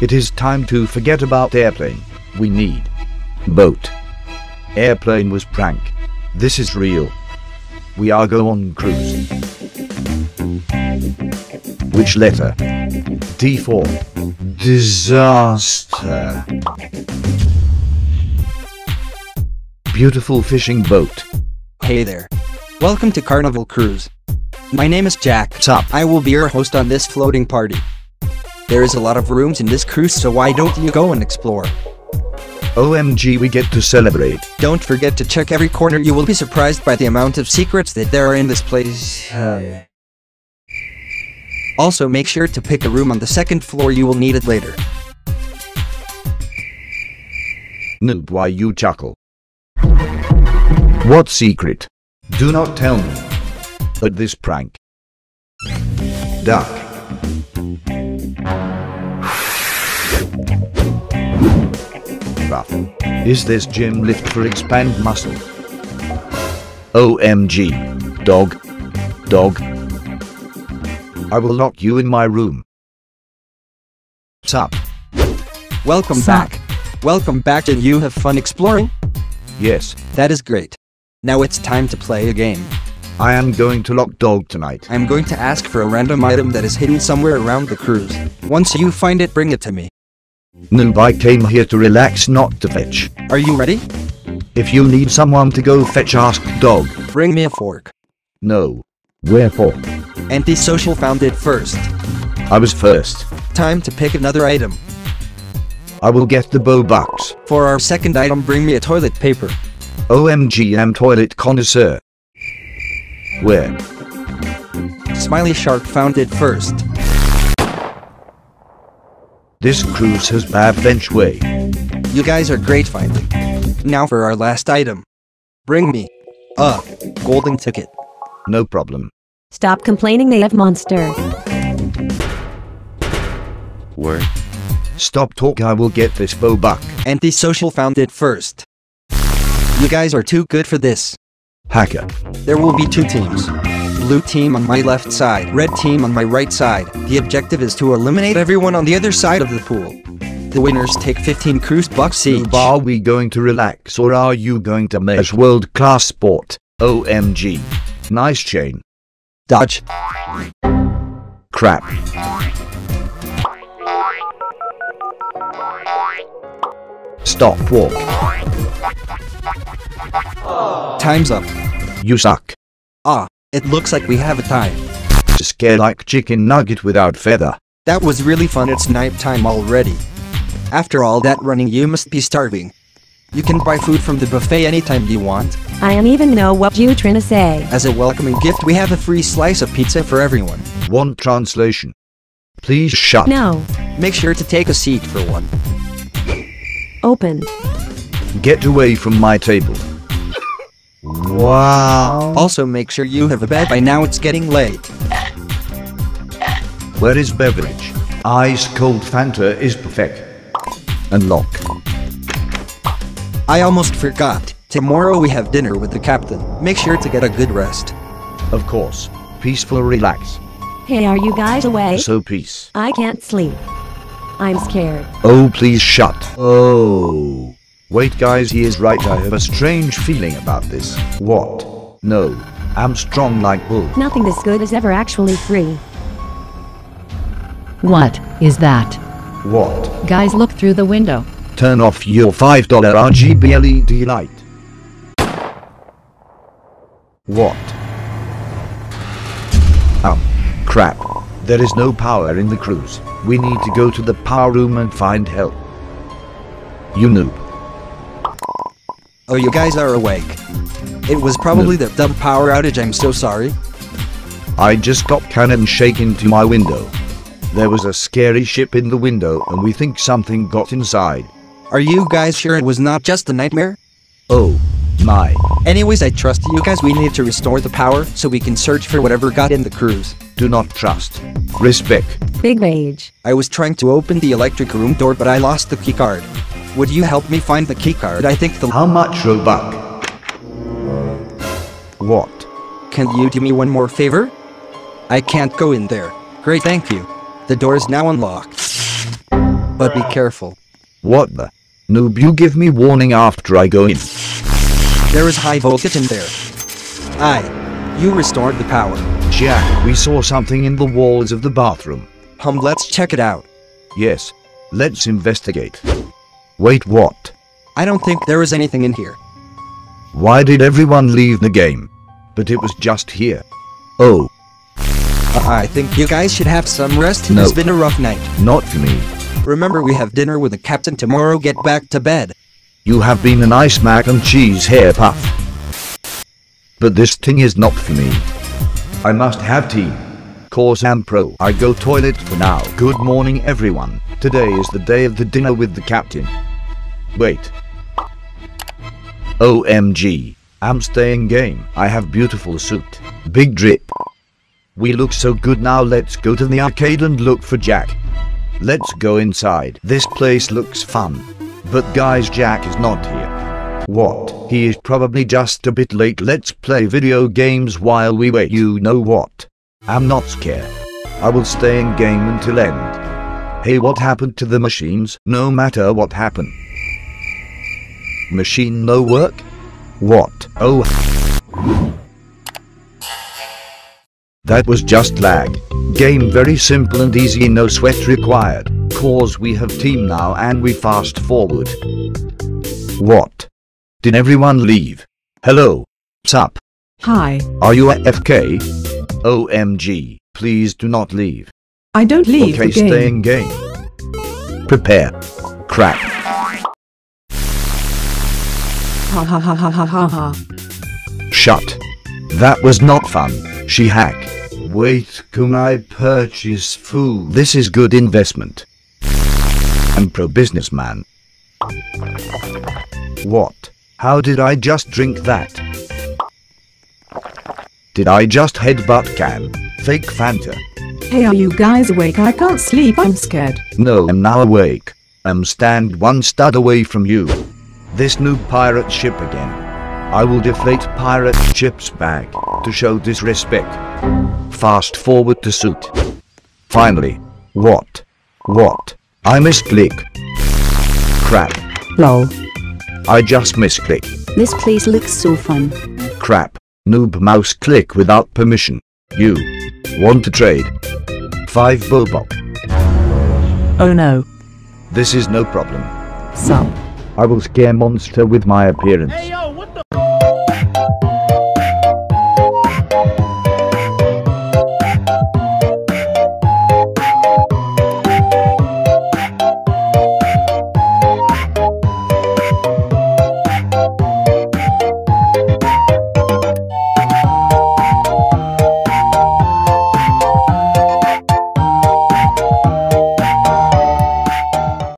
It is time to forget about airplane. We need boat. Airplane was prank. This is real. We are go on cruise. Which letter? D4. Disaster. Beautiful fishing boat. Hey there. Welcome to Carnival Cruise. My name is Jack. Sup? I will be your host on this floating party. There is a lot of rooms in this cruise, so why don't you go and explore? OMG, we get to celebrate. Don't forget to check every corner. You will be surprised by the amount of secrets that there are in this place. Um, also, make sure to pick a room on the second floor. You will need it later. Noob, why you chuckle? What secret? Do not tell me. But this prank. Duck. Rough. Is this gym lift for expand muscle? OMG. Dog. Dog. I will lock you in my room. Sup? Welcome Sup? back. Welcome back. Did you have fun exploring? Yes, That is great. Now it's time to play a game. I am going to lock dog tonight. I'm going to ask for a random item that is hidden somewhere around the cruise. Once you find it, bring it to me. Noob, I came here to relax, not to fetch. Are you ready? If you need someone to go fetch, ask dog. Bring me a fork. No. Wherefore? Antisocial found it first. I was first. Time to pick another item. I will get the bow box. For our second item, bring me a toilet paper. OMG, am toilet connoisseur. Where? Smiley Shark found it first. This cruise has bad feng shui. You guys are great finding. Now for our last item. Bring me a golden ticket. No problem. Stop complaining, they have monster. Where? Stop talk, I will get this bow buck. Antisocial found it first. You guys are too good for this. Hacker. There will be two teams. Blue team on my left side, red team on my right side. The objective is to eliminate everyone on the other side of the pool. The winners take 15 cruise bucks each. Are we going to relax or are you going to make world class sport? OMG. Nice chain. Dodge. Crap. Stop walk. Time's up. You suck. Ah, it looks like we have a tie. Scare like chicken nugget without feather. That was really fun. It's night time already. After all that running, you must be starving. You can buy food from the buffet anytime you want. I don't even know what you trying to say. As a welcoming gift, we have a free slice of pizza for everyone. One translation. Please shut. No. Make sure to take a seat for one. Open. Get away from my table. Wow. Um, also, make sure you have a bed by now. It's getting late. Where is beverage? Ice cold Fanta is perfect. Unlock. I almost forgot. Tomorrow we have dinner with the captain. Make sure to get a good rest. Of course. Peaceful relax. Hey, are you guys awake? So peace. I can't sleep. I'm scared. Oh, please shut. Oh. Wait, guys, he is right. I have a strange feeling about this. What? No. I'm strong like bull. Nothing this good is ever actually free. What is that? What? Guys, look through the window. Turn off your $5 RGB LED light. What? Um, crap. There is no power in the cruise. We need to go to the power room and find help. You noob. Oh, you guys are awake. It was probably the dumb power outage. I'm so sorry. I just got cannon shaken to my window. There was a scary ship in the window and we think something got inside. Are you guys sure it was not just a nightmare? Oh, my. Anyways, I trust you guys. We need to restore the power so we can search for whatever got in the cruise. Do not trust. Respect. Big rage. I was trying to open the electric room door, but I lost the keycard. Would you help me find the keycard? I think the. How much, Robux? What? Can you do me one more favor? I can't go in there. Great, thank you. The door is now unlocked. But be careful. What the? Noob, you give me warning after I go in. There is high voltage in there. Aye. You restored the power. Jack, we saw something in the walls of the bathroom. Hum, let's check it out. Yes. Let's investigate. Wait, what? I don't think there is anything in here. Why did everyone leave the game? But it was just here. Oh, I think you guys should have some rest. No. It's been a rough night. not for me. Remember, we have dinner with the captain tomorrow. Get back to bed. You have been a nice mac and cheese hair puff. But this thing is not for me. I must have tea. Cause I'm pro. I go toilet for now. Good morning everyone. Today is the day of the dinner with the captain. Wait. OMG. I'm staying game. I have beautiful suit. Big drip. We look so good now let's go to the arcade and look for Jack. Let's go inside. This place looks fun. But guys Jack is not here. What? He is probably just a bit late. Let's play video games while we wait. You know what? I'm not scared. I will stay in game until end. Hey what happened to the machines? No matter what happened. Machine no work? What? Oh That was just lag. Game very simple and easy no sweat required. Cause we have team now and we fast forward. What? Did everyone leave? Hello? Sup? Hi. Are you AFK? OMG. Please do not leave. I don't leave okay, the game. stay in game. Prepare. Crap. Ha ha ha ha ha ha ha. Shut. That was not fun. She hack. Wait, can I purchase food? This is good investment. I'm pro businessman. What? How did I just drink that? Did I just headbutt can? Fake Fanta. Hey, are you guys awake? I can't sleep. I'm scared. No, I'm now awake. I'm stand one stud away from you. This new pirate ship again. I will deflate pirate ship's bag to show disrespect. Fast forward to suit. Finally. What? What? I misclick. Crap. Lol. I just misclick. This place looks so fun. Crap. Noob mouse click without permission. You. Want to trade? 5 Bobok. Oh no. This is no problem. Sup. I will scare monster with my appearance.